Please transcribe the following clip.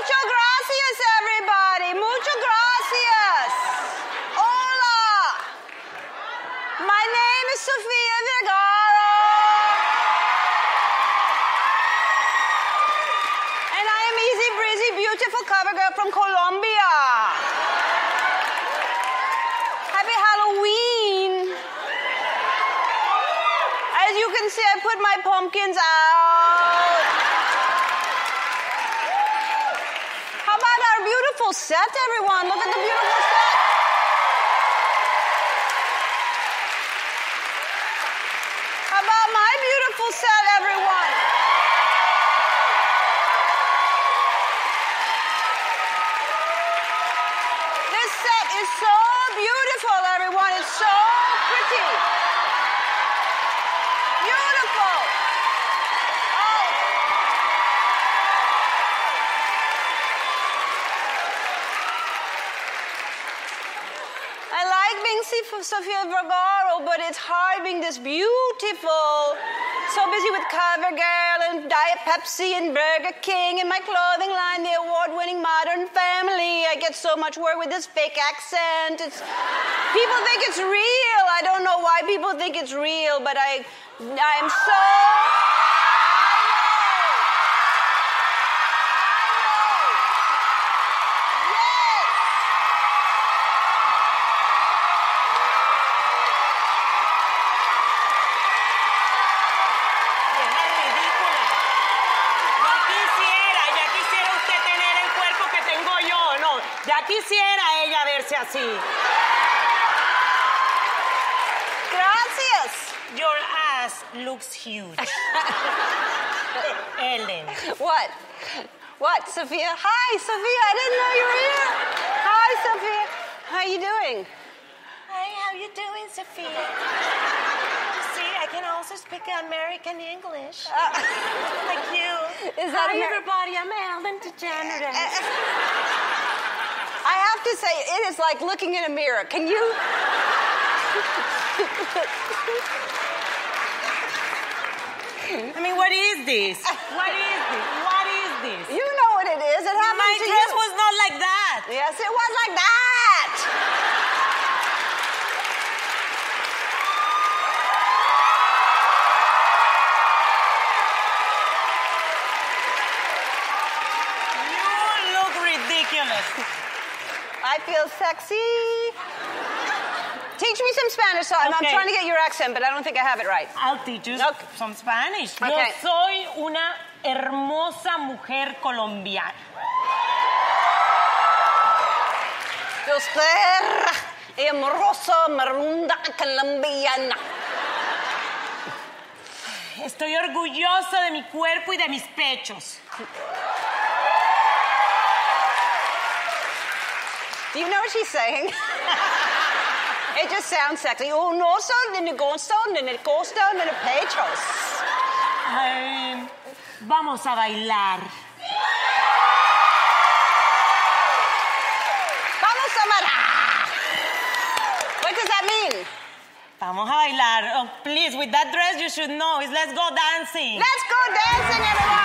Mucho gracias, everybody. Mucho gracias. Hola. My name is Sofia Vergara. And I am easy breezy, beautiful cover girl from Colombia. Happy Halloween. As you can see, I put my pumpkins out. How about our beautiful set, everyone? Look at the beautiful set. How about my beautiful set, everyone? This set is so beautiful, everyone. It's so pretty. Beautiful. Oh. I being Sif- Sofia Vergara, but it's hard being this beautiful. So busy with CoverGirl and Diet Pepsi and Burger King and my clothing line, the award-winning Modern Family. I get so much work with this fake accent. It's, people think it's real. I don't know why people think it's real, but I, I'm so. Ya quisiera ella verse así. Gracias. Your ass looks huge. Ellen. What? What, Sofia? Hi, Sofia. I didn't know you were here. Hi, Sofia. How are you doing? Hi, how you doing, Sofia? You see, I can also speak American English. Uh, like you. Is that Hi, Amer- everybody. I'm Ellen DeGeneres. Uh, uh, I have to say, it is like looking in a mirror. Can you? I mean, what is this? What is this? What is this? You know what it is. It happened My to dress was not like that. Yes, it was like that. I feel sexy. Teach me some Spanish. So I'm, I'm Okay. trying to get your accent, but I don't think I have it right. I'll teach you Okay. some Spanish. Okay. Yo soy una hermosa mujer colombiana. Yo ser hermosa, marunda, colombiana. Estoy orgullosa de mi cuerpo y de mis pechos. Do you know what she's saying? it just sounds sexy. Oh, no, so then it goes down, then it goes down, then it pechos. Ay, um, vamos a bailar. Vamos a matar. What does that mean? Vamos a bailar. Oh, please, with that dress, you should know. It's let's go dancing. Let's go dancing, everyone.